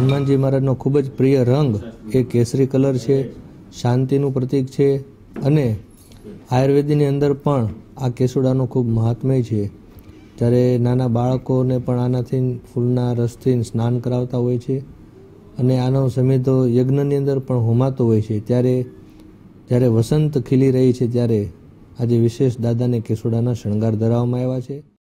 હનુમાનજી મહારાજનો ખૂબ જ પ્રિય રંગ એ કેસરી કલર છે, શાંતિનું પ્રતીક છે અને આયુર્વેદની અંદર પણ આ કેસુડાનું ખૂબ મહાત્મય છે. ત્યારે નાના બાળકોને પણ આનાથી ફૂલના રસથી સ્નાન કરાવતા હોય છે અને આનો સમેતો યજ્ઞની અંદર પણ હોમાતો હોય છે. ત્યારે જ્યારે વસંત ખીલી રહી છે ત્યારે આજે વિશેષ દાદાને કેસુડાના શણગાર ધરાવવામાં આવ્યા છે.